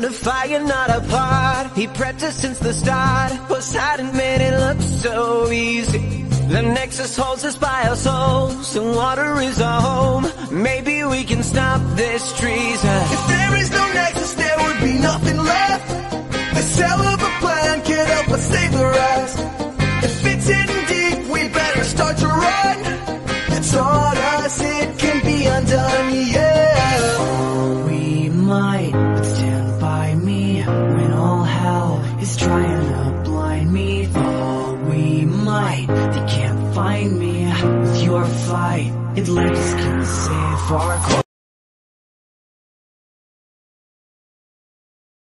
flying not a apart. He prepped us since the start. Poseidon made it look so easy. The Nexus holds us by our souls, and water is our home. Maybe we can stop this treason. If there is no nexus, there would be nothing left. The hell of a plan can't help us save the rest. If it's hidden deep, we better start to run. It's on us, it can be undone, yeah. We might, is trying to blind me. Oh, we might, they can't find me with your fight. Atlantis can save our.